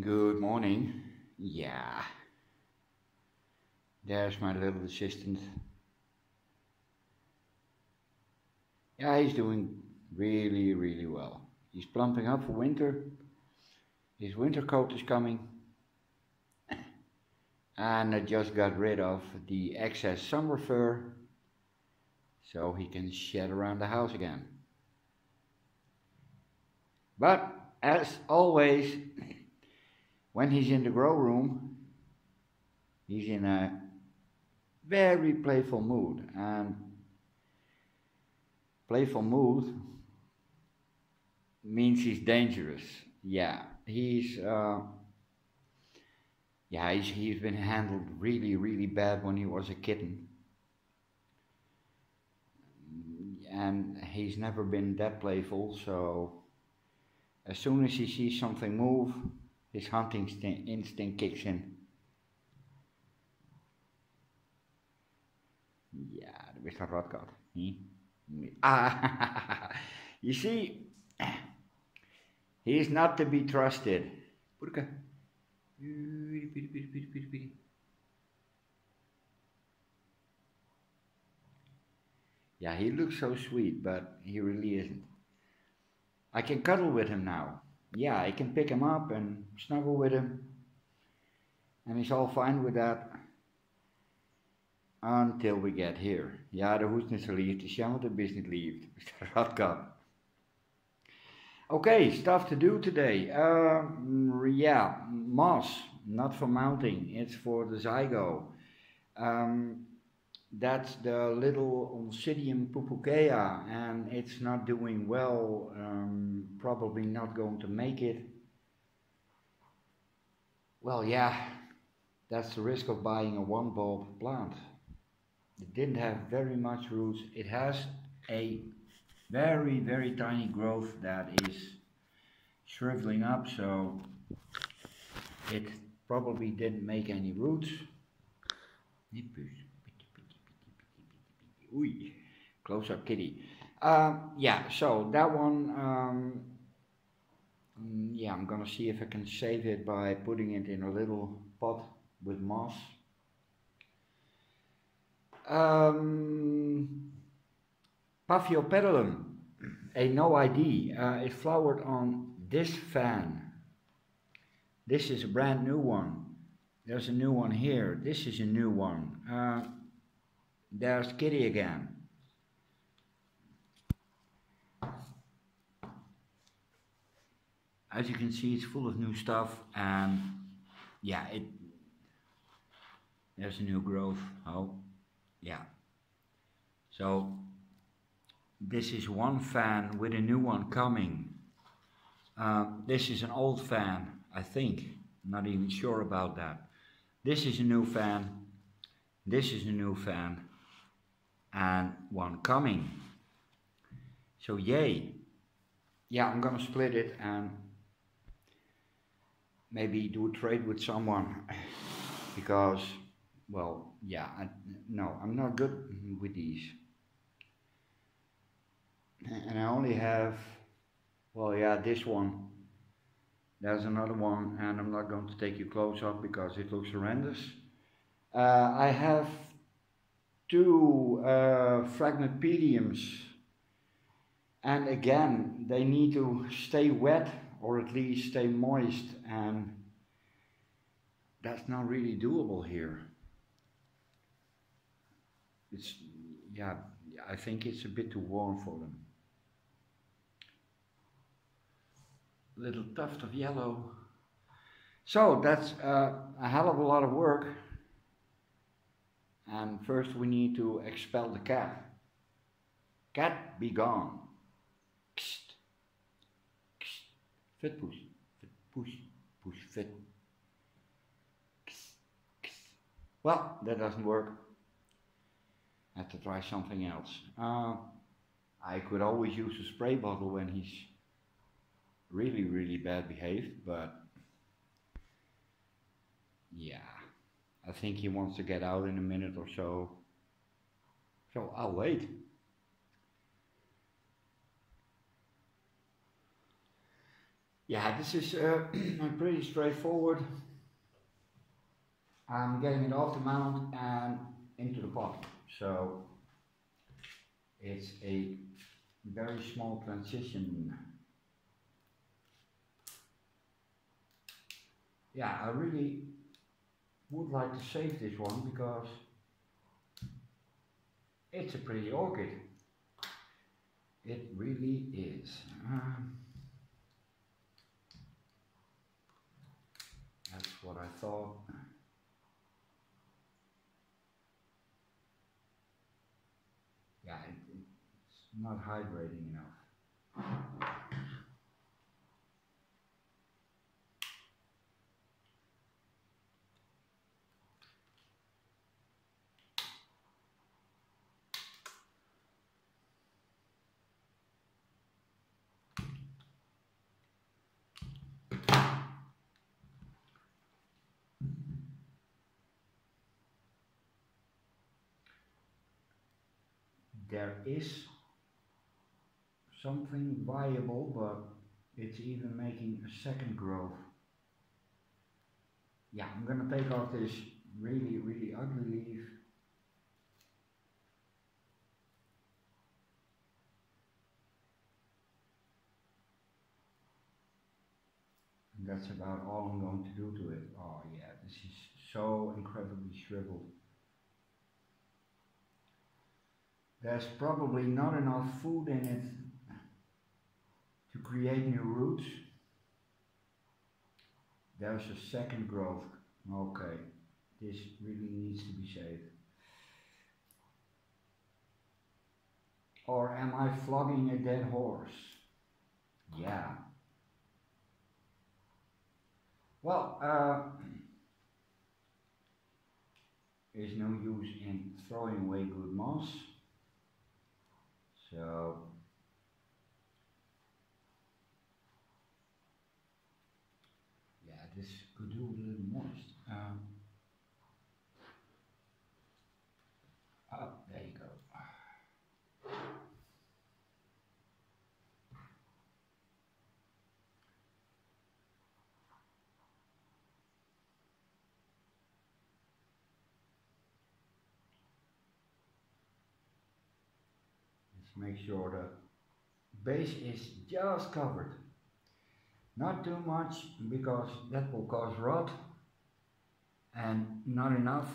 Good morning. Yeah. There's my little assistant. Yeah, he's doing really, really well. He's plumping up for winter. His winter coat is coming. And I just got rid of the excess summer fur so he can shed around the house again. But as always, when he's in the grow room, he's in a very playful mood. And playful mood means he's dangerous. Yeah, he's uh, yeah he's he's been handled really really bad when he was a kitten, and he's never been that playful. So as soon as he sees something move, his hunting instinct kicks in. Ja, du bist een rotkat. Hm? Ah, you see, he is not to be trusted. Purka. Yeah, he looks so sweet, but he really isn't. I can cuddle with him now. Yeah, I can pick him up and snuggle with him. And he's all fine with that. Until we get here. Ja, de hoest is jammer dat de niet lief. Dat kan. Okay, stuff to do today. Yeah, moss, not for mounting, it's for the zygo. Um, that's the little Oncidium pupukea, and it's not doing well, um, probably not going to make it. Well, yeah, that's the risk of buying a one bulb plant. It didn't have very much roots. It has a very, very tiny growth that is shriveling up, so it probably didn't make any roots. Oei, close up kitty. Uh, yeah, so that one, um, mm, yeah, I'm gonna see if I can save it by putting it in a little pot with moss. Um, Paphiopedilum, a no ID. Uh, it flowered on this fan. This is a brand new one. There's a new one here. This is a new one. Uh, there's Kitty again. As you can see, it's full of new stuff, and yeah, it. There's a new growth. Oh, yeah. So this is one fan with a new one coming. Uh, this is an old fan, I think. Not even sure about that. This is a new fan. This is a new fan and one coming. So yay. Yeah, I'm gonna split it and maybe do a trade with someone because, well, yeah, I, no, I'm not good with these. And I only have, well, yeah, this one. There's another one, and I'm not going to take you close up because it looks horrendous. Uh, I have two uh, phragmipediums and again they need to stay wet or at least stay moist. And that's not really doable here. It's yeah I think it's a bit too warm for them. Little tuft of yellow. So that's uh, a hell of a lot of work and first we need to expel the cat. Cat, be gone. Kst. Kst. Fit push. Fit push. Push fit. Kst. Kst. Well, that doesn't work. I have to try something else. Uh, I could always use a spray bottle when he's really, really bad behaved, but yeah. I think he wants to get out in a minute or so. So I'll wait. yeah, this is uh, pretty straightforward. I'm getting it off the mount and into the pot. So it's a very small transition. Yeah, I really would like to save this one because it's a pretty orchid. It really is. Um, that's what I thought. Yeah, it, it's not hydrating enough. There is something viable, but it's even making a second growth. Yeah, I'm gonna take off this really, really ugly leaf. That's about all I'm going to do to it. Oh yeah, this is so incredibly shriveled. There's probably not enough food in it to create new roots. There's a second growth. Okay, this really needs to be saved. Or am I flogging a dead horse? Yeah. Well, uh, there's no use in throwing away good moss. So yeah, this could do a little moist. Um, oh, there you go. Make sure the base is just covered. Not too much because that will cause rot and not enough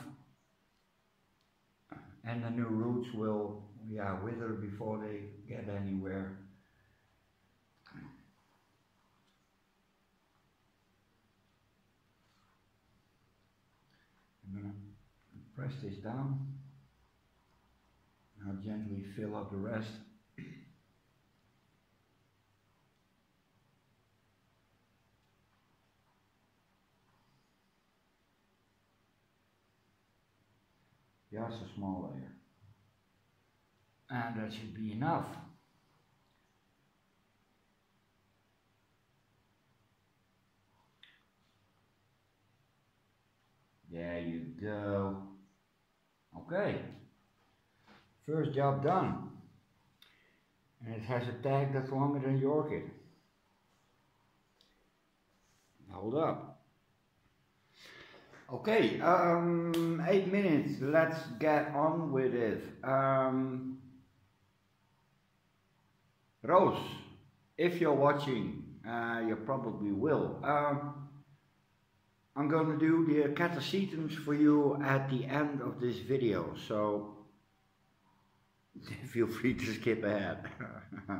and the new roots will yeah wither before they get anywhere. I'm gonna press this down. Now gently fill up the rest. Just a small layer. And that should be enough. There you go. Okay. First job done. And it has a tag that's longer than your orchid. Hold up. Okay, um, eight minutes. Let's get on with it. Um, Rose, if you're watching, uh, you probably will. Um, I'm going to do the catasetums for you at the end of this video, so feel free to skip ahead.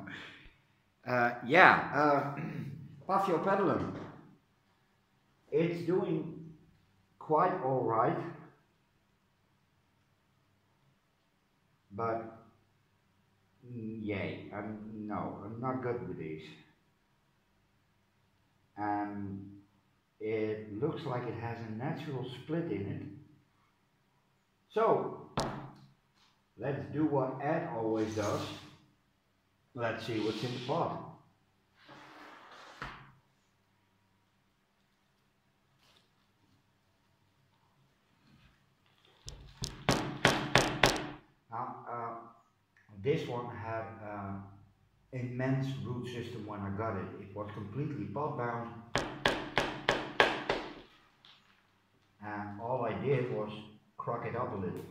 uh, yeah, uh, Paphiopedilum. It's doing quite all right, but yay, I'm, no, I'm not good with these. And it looks like it has a natural split in it. So, let's do what Ed always does. Let's see what's in the pot. Now, uh, this one had uh, immense root system when I got it. It was completely pot bound. And all I did was crack it up a little.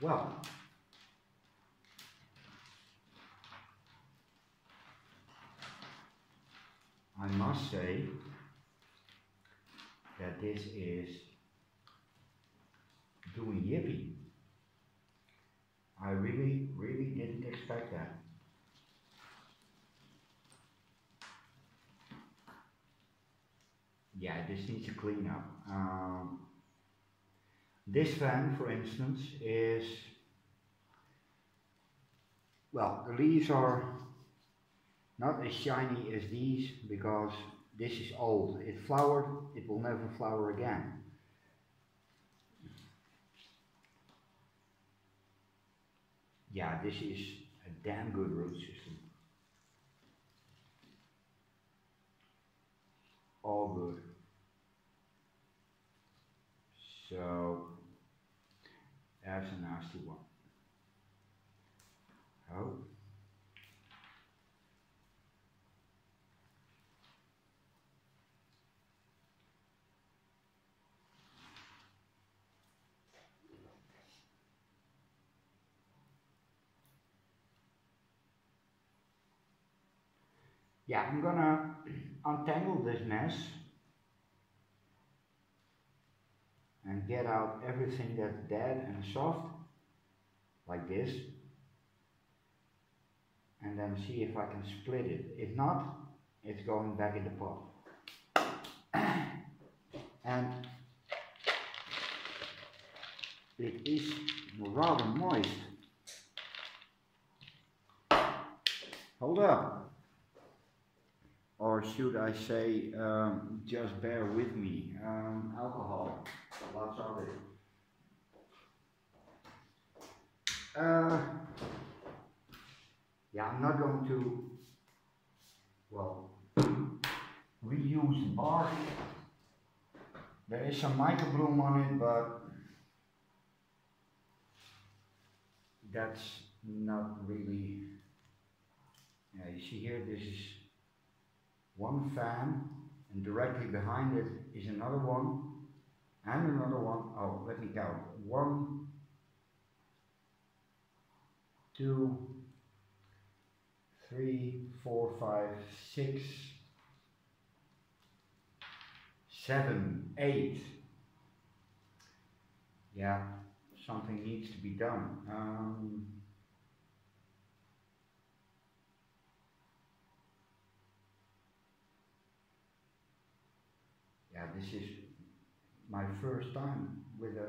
Well, I must say that this is doing yippee. I really, really didn't expect that. Yeah, this needs to clean up. Um, this fan, for instance, is, well, the leaves are not as shiny as these because this is old. It flowered, it will never flower again. Yeah, this is a damn good root system. All good. So, there's a nasty one. Oh. Yeah, I'm gonna untangle this mess and get out everything that's dead and soft, like this, and then see if I can split it. If not, it's going back in the pot. and it is rather moist. Hold up or should I say, um, just bear with me, um, alcohol, lots of it. Uh, yeah, I'm not going to, well, reuse bark. There is some microbloom on it, but that's not really, yeah, you see here, this is one fan and directly behind it is another one and another one. Oh, let me count. One, two, three, four, five, six, seven, eight. Yeah, something needs to be done. Um, yeah, this is my first time with a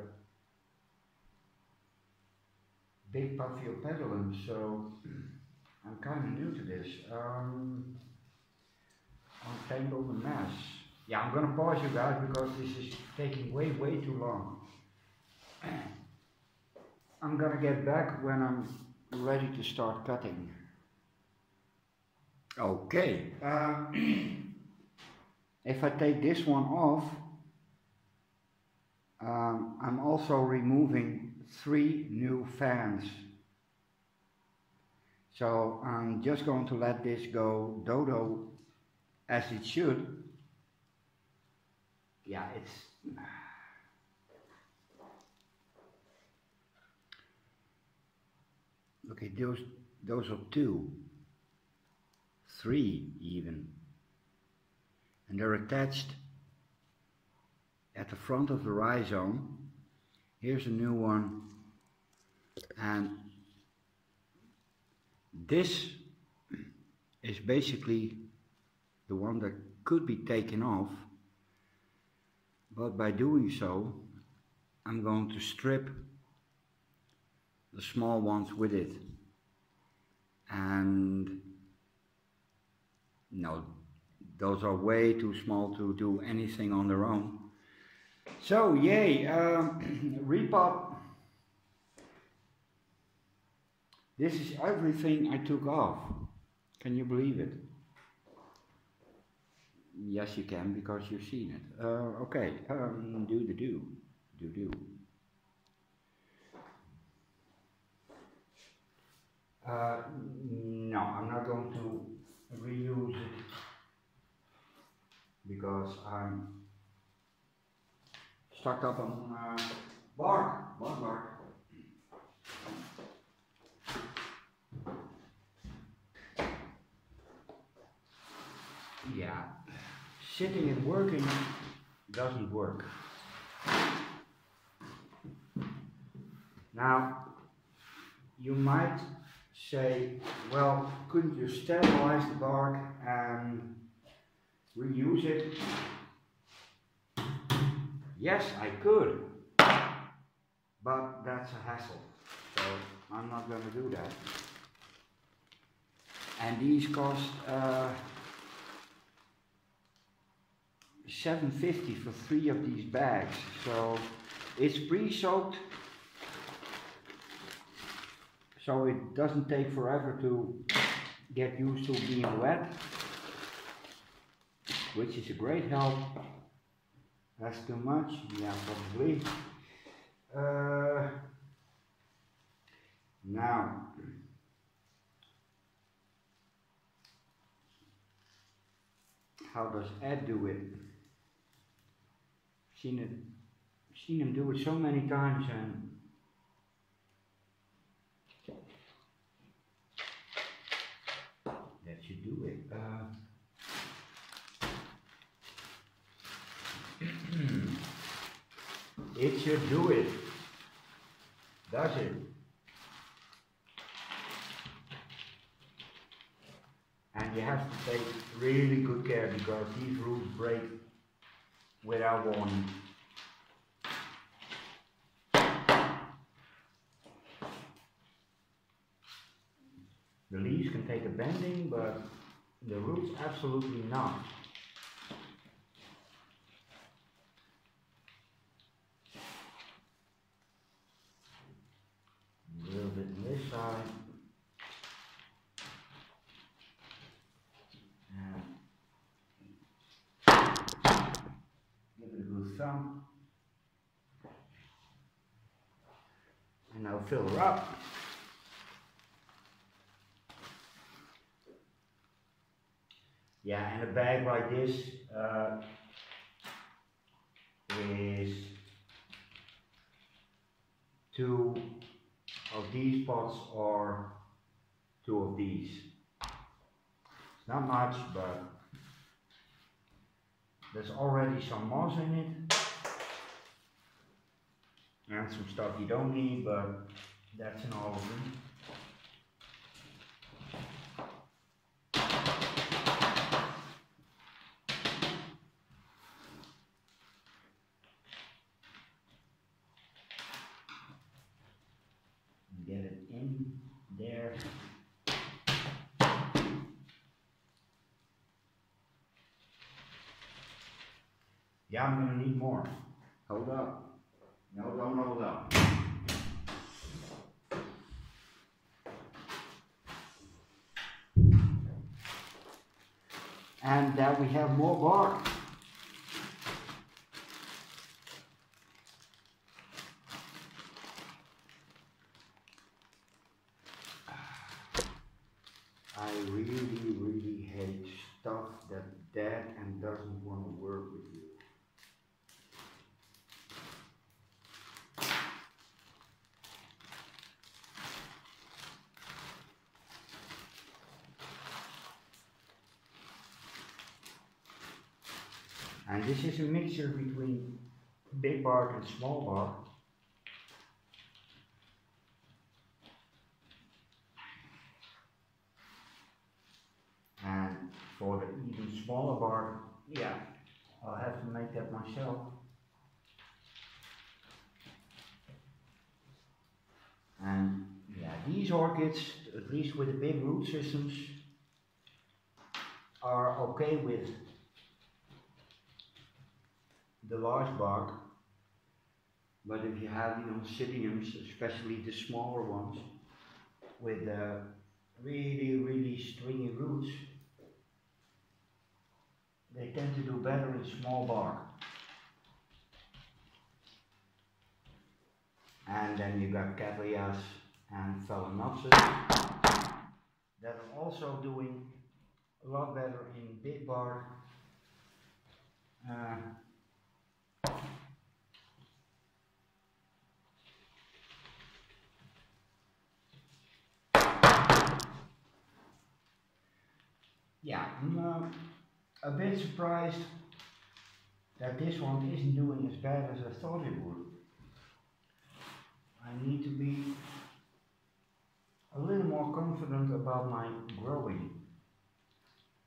big puffy Paphiopedilum, so I'm kind of new to this. Um, untangle the mess. Yeah, I'm gonna pause you guys because this is taking way, way too long. I'm gonna get back when I'm ready to start cutting. Okay. Uh, if I take this one off, um, I'm also removing three new fans. So I'm just going to let this go dodo as it should. Yeah, it's okay. Those those are two, three even and they're attached at the front of the rhizome. Here's a new one and this is basically the one that could be taken off but by doing so I'm going to strip the small ones with it and no those are way too small to do anything on their own. So, yay, um, repot. This is everything I took off. Can you believe it? Yes, you can because you've seen it. Uh, okay, um, do the do, do do. Uh, no, I'm not going to reuse it because I'm stuck up on uh, bark, bark, bark. Yeah, sitting and working doesn't work. Now, you might say, well, couldn't you sterilize the bark and reuse it? Yes, I could, but that's a hassle, so I'm not going to do that. And these cost uh, 750 for three of these bags, so it's pre-soaked. So it doesn't take forever to get used to being wet which is a great help. That's too much. Yeah probably. Uh, now how does Ed do it? Seen it seen him do it so many times and that should do it. Uh, it should do it. Does it? And you have to take really good care because these roots break without warning. The leaves can take a bending, but the roots absolutely not. A little bit on this side. And give And now fill her up. Yeah, and a bag like this uh, is two of these pots or two of these. It's not much, but there's already some moss in it and some stuff you don't need, but that's in all of them. get it in there. Yeah, I'm gonna need more. Hold up. No, don't hold up. And uh, we have more bark. I really, really hate stuff that's dead and doesn't want to work with you. And this is a mixture between big bark and small bark. And for the even smaller bark, yeah, I'll have to make that myself. And yeah, these orchids, at least with the big root systems, are okay with the large bark. But if you have, you know, oncidiums, especially the smaller ones, with uh, really, really stringy roots, they tend to do better in small bark. And then you got Cattleya's and Phalaenopsis. That are also doing a lot better in big bark. Uh, yeah, I'm uh, a bit surprised that this one isn't doing as bad as I thought it would. I need to be a little more confident about my growing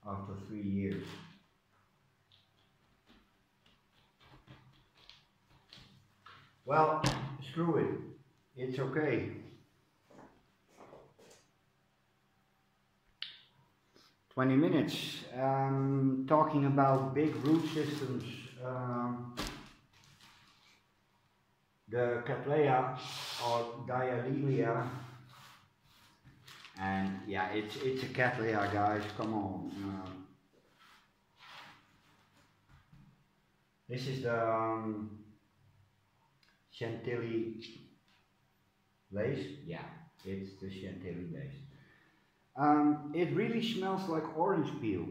after three years. Well, screw it. It's okay. Twenty minutes um, talking about big root systems. Um, the Cattleya or Dialilia and yeah it's it's a Cattleya guys come on um, this is the um, Chantilly lace yeah it's the Chantilly lace um, it really smells like orange peel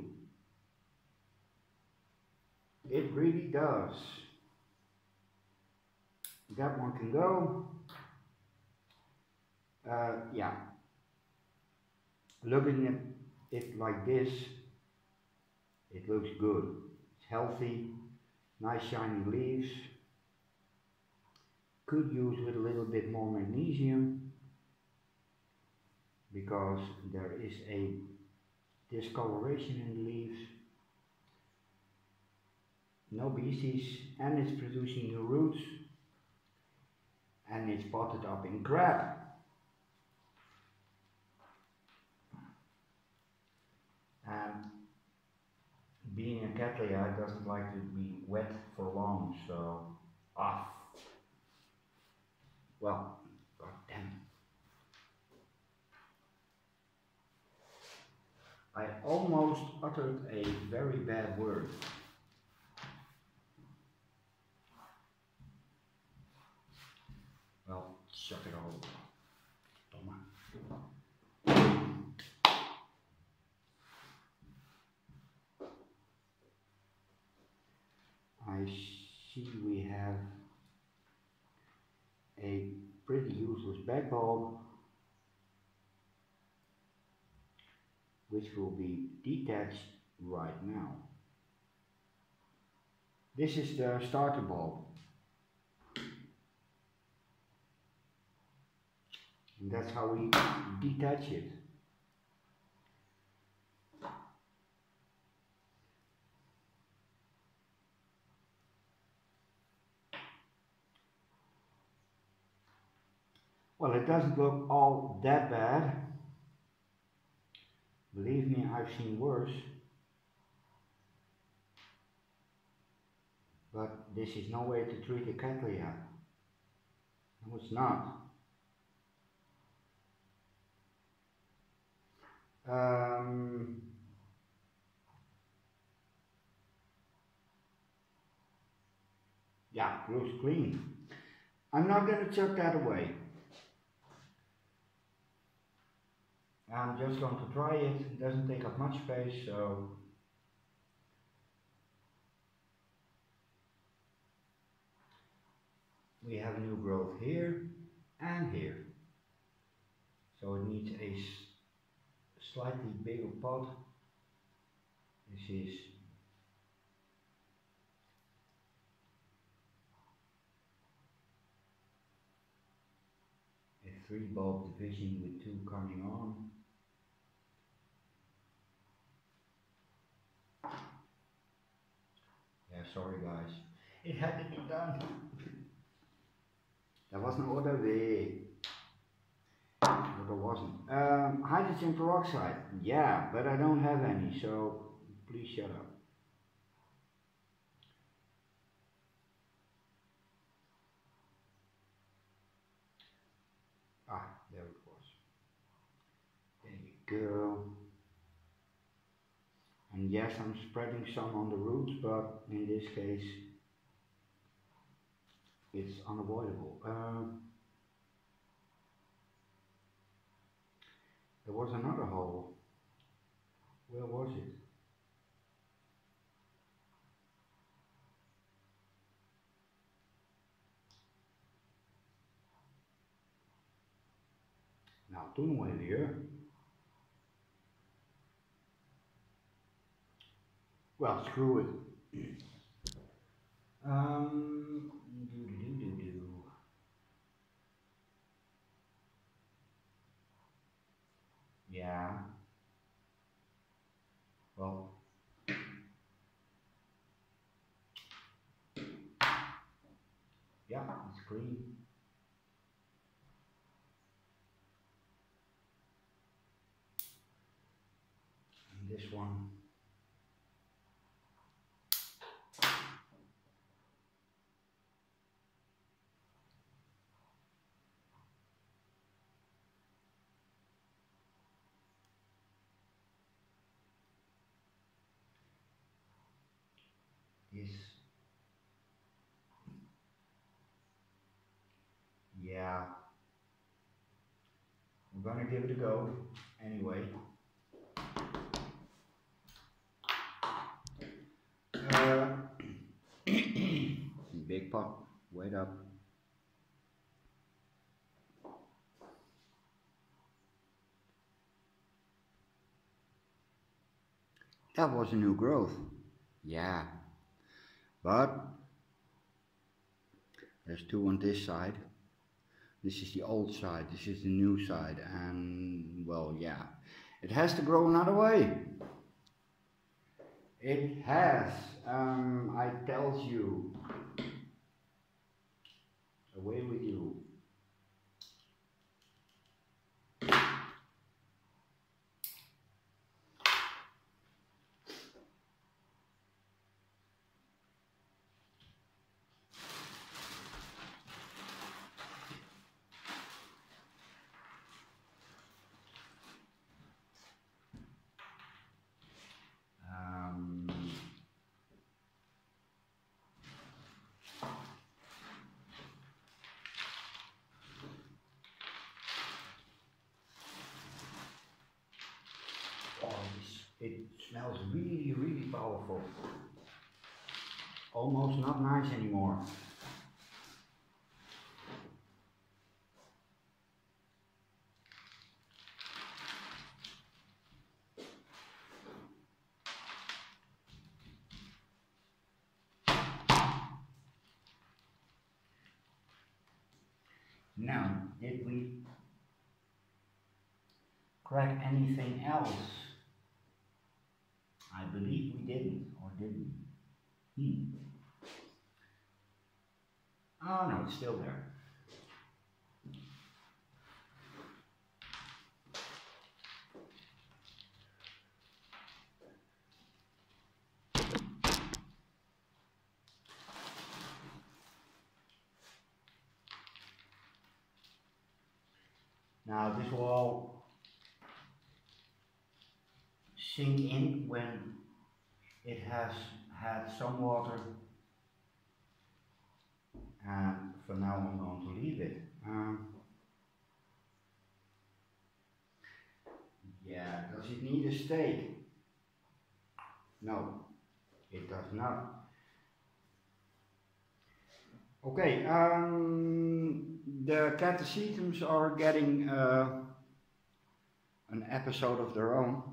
it really does that one can go. Uh, yeah. Looking at it like this, it looks good. It's healthy, nice shiny leaves. Could use with a little bit more magnesium because there is a discoloration in the leaves. No beasties and it's producing new roots and it's potted up in crab. And being a Cattleya doesn't like to be wet for long, so off. Well, god damn. I almost uttered a very bad word. Well, suck it all. I see we have a pretty useless back bulb which will be detached right now. This is the starter bulb. And that's how we detach it. Well, it doesn't look all that bad. Believe me, I've seen worse. But this is no way to treat a cattleya. No, it's not. Um, yeah, looks clean. I'm not going to chuck that away. I'm just going to try it. It doesn't take up much space, so we have new growth here and here. So it needs a slightly bigger pot. This is a three bulb division with two coming on. Yeah, sorry guys. It had to be done. That was no other way. But there wasn't. Um, hydrogen peroxide. Yeah, but I don't have any, so please shut up. Ah, there it was. There you go. And yes, I'm spreading some on the roots, but in this case, it's unavoidable. Um, there was another hole Where was it? Nou, toen weer. Well, screw it. Um. Yeah. Well. Yeah, it's green. And this one. is yeah. I'm gonna give it a go anyway. Uh, big pot wait up. That was a new growth. Yeah. But there's two on this side. This is the old side, this is the new side, and well, yeah, it has to grow another way. It has, um, I tells you, away with you. Um, oh, it's- it smells really, really powerful. Almost not nice anymore. Now, did we crack anything else? I believe we didn't, or didn't. Hmm. Oh no, it's still there. Now this will sink in when it has had some water and for now I'm going to leave it. Um, yeah, does it need a stake? No, it does not. Okay, um, the catasetums are getting uh, an episode of their own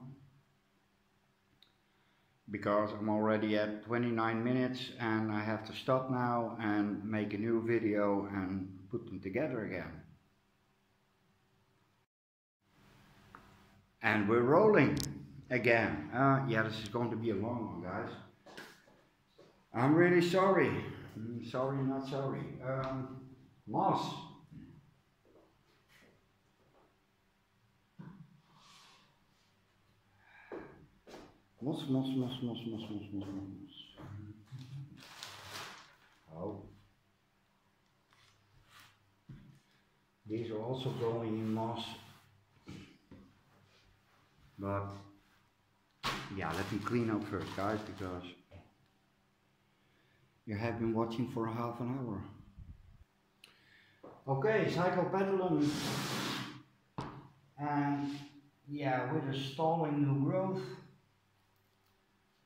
because I'm already at 29 minutes and I have to stop now and make a new video and put them together again. And we're rolling again. Uh, yeah, this is going to be a long one, guys. I'm really sorry. Mm, Sorry, not sorry. Um, moss. Mos, mos, mos, mos, mos, mos, mos, mos. Oh. These are also going in moss. But, yeah, let me clean up first, guys, because you have been watching for half an hour. Okay, Cyclopedalum. And, yeah, with a stalling new growth.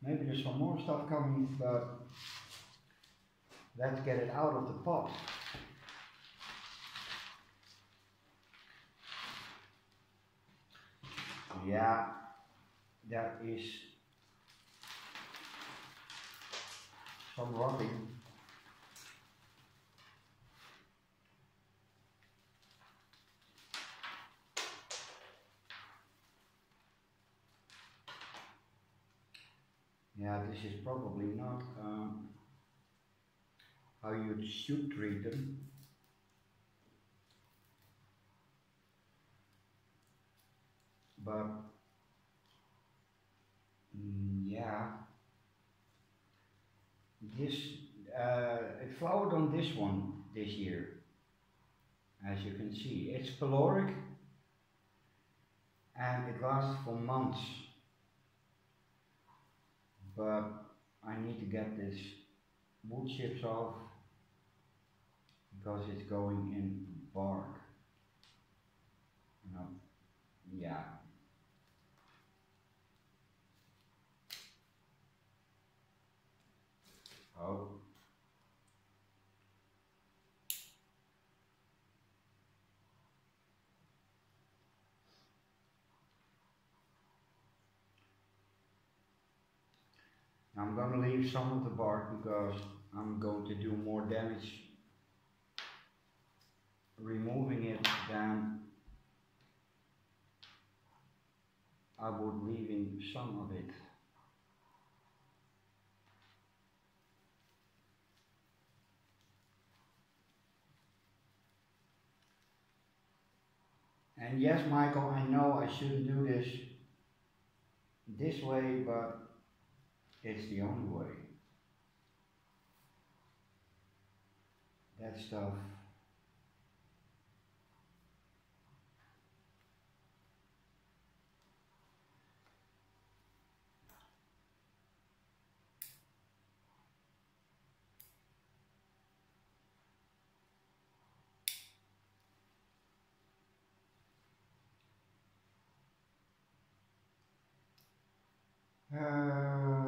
Maybe there's some more stuff coming, but let's get it out of the pot. Yeah, that is some rotting. Yeah, this is probably not um, how you should treat them. But mm, yeah, this uh, it flowered on this one this year, as you can see. It's peloric and it lasts for months but I need to get this wood chips off because it's going in bark. Know, yeah. Oh. I'm gonna leave some of the bark because I'm going to do more damage removing it than I would leaving some of it. And yes, Michael, I know I shouldn't do this this way, but it's the only way. That stuff. Uh,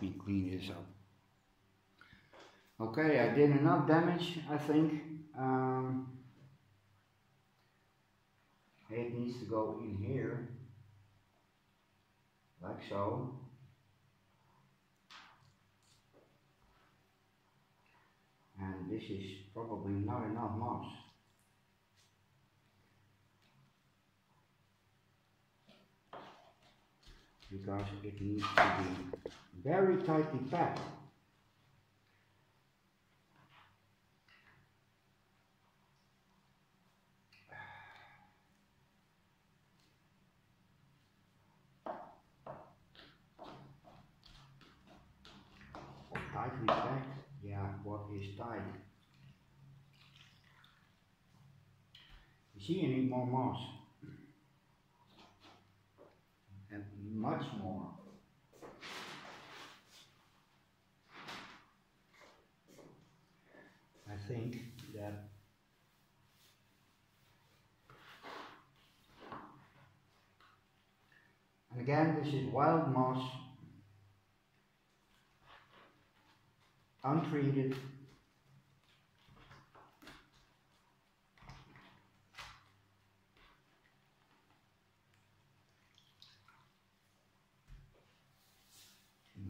let me clean this up. Okay, I did enough damage, I think. Um, it needs to go in here, like so. And this is probably not enough moss. Because it needs to be very tightly packed. tightly packed, yeah, what is tight? You see, need more moss. And much more. I think that and again this is wild moss untreated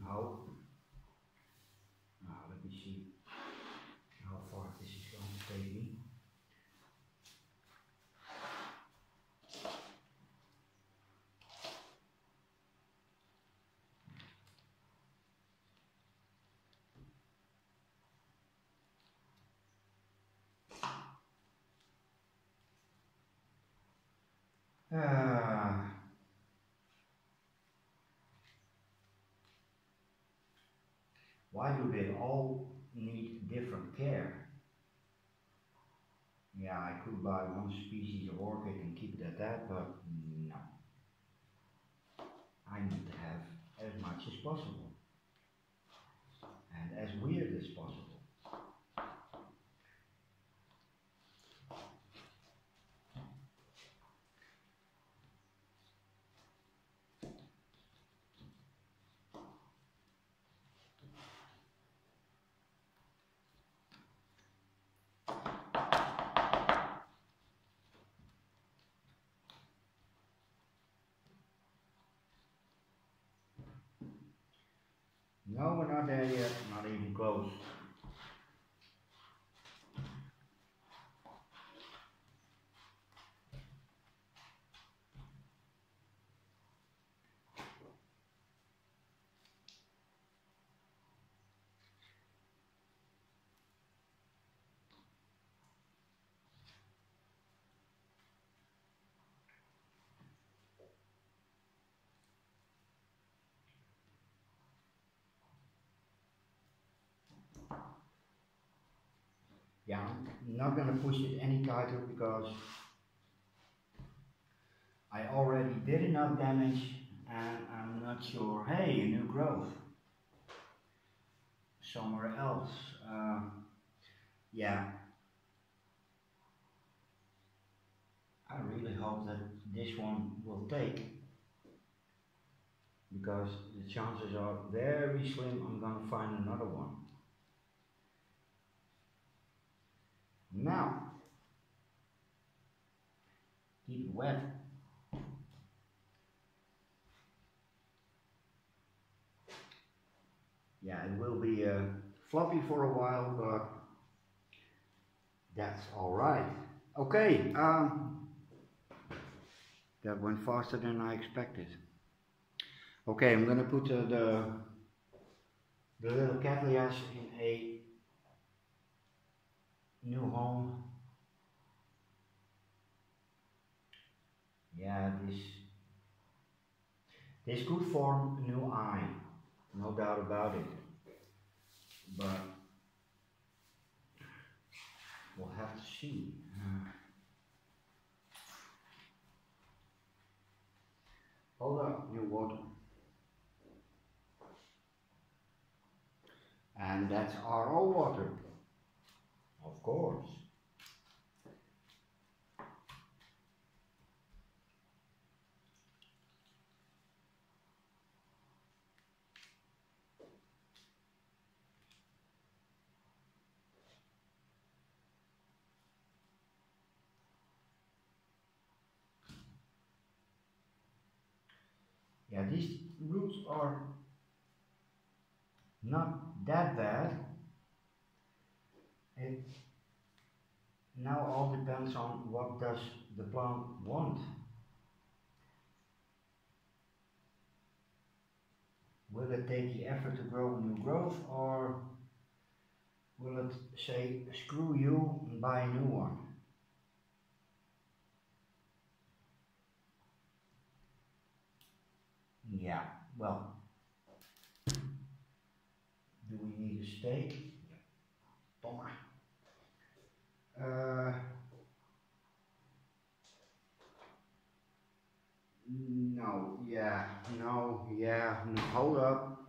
Uh, why do they all need different care? Yeah, I could buy one species of orchid and keep it at that, but no. I need to have as much as possible and as weird as possible. No, we're not there yet, not even close. Yeah, I'm not gonna push it any tighter because I already did enough damage and I'm not sure, hey, a new growth somewhere else. Uh, yeah, I really hope that this one will take because the chances are very slim I'm gonna find another one. Now, keep it wet. Yeah, it will be uh, floppy for a while, but that's all right. Okay, um, that went faster than I expected. Okay, I'm gonna put uh, the the little Cattleyas in a new home. Yeah, this this could form a new eye, no doubt about it. But we'll have to see. Hold up, new water. And that's RO water. Of course. Yeah, these roots are not that bad. It now all depends on what does the plant want. Will it take the effort to grow new growth or will it say screw you and buy a new one? Yeah, well, do we need a stake? Tommy. Uh, no, yeah, no, yeah, no, hold up.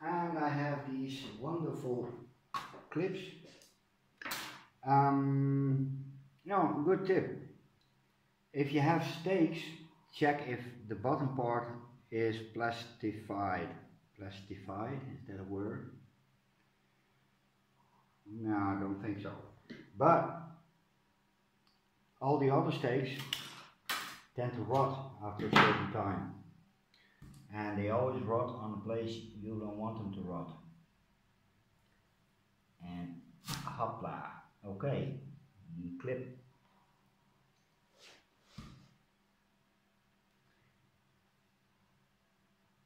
and I have these clips. Um, no, good tip. If you have stakes, check if the bottom part is plastified. Plastified, is that a word? No, I don't think so. But all the other stakes tend to rot after a certain time and they always rot on a place you don't want them to rot. And hopla, okay, clip.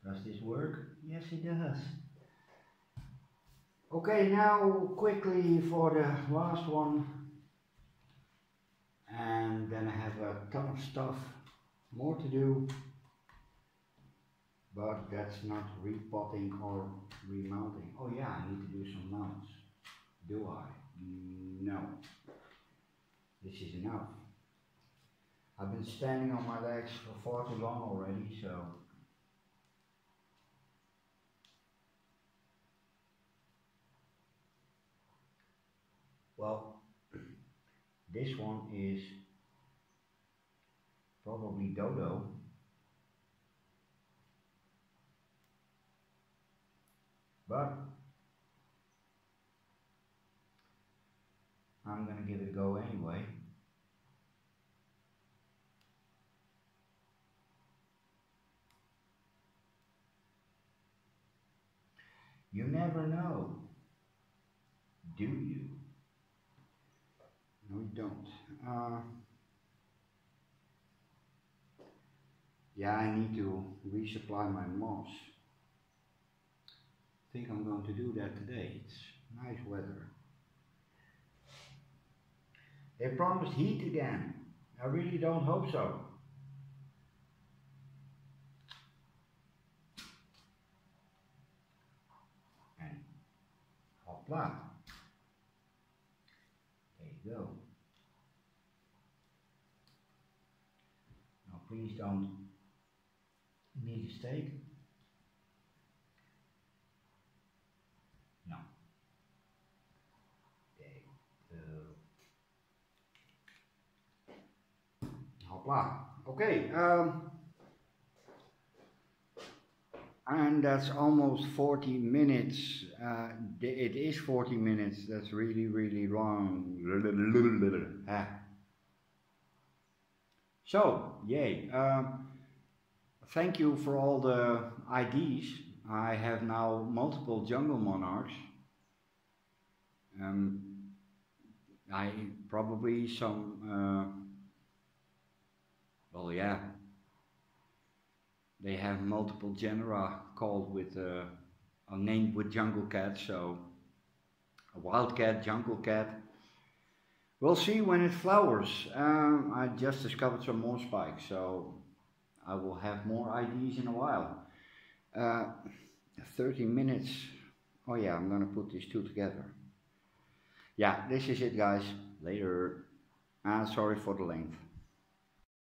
Does this work? Yes, it does. Okay, now quickly for the last one. And then I have a ton of stuff more to do but that's not repotting or remounting. Oh yeah, I need to do some mounts. Do I? No. This is enough. I've been standing on my legs for far too long already, so Well, this one is probably Dodo. But I'm gonna give it a go anyway. You never know, do you? No, you don't. Uh, yeah, I need to resupply my moss. I think I'm going to do that today. It's nice weather. They promised heat again. I really don't hope so. And hopla. There you go. Now please don't need a stake. No. There you go. Okay. Um, and that's almost 40 minutes. Uh, it is 40 minutes. That's really, really. Ah. So, yay. Um, thank you for all the IDs. I have now multiple jungle monarchs. Um, I probably some, uh, well, yeah, they have multiple genera called with, uh, are named with jungle cat, so a wild cat, jungle cat. We'll see when it flowers. Um, I just discovered some more spikes, so I will have more IDs in a while. Uh, 30 minutes. Oh yeah, I'm gonna put these two together. Yeah, this is it guys. Later. Ah, sorry for the length.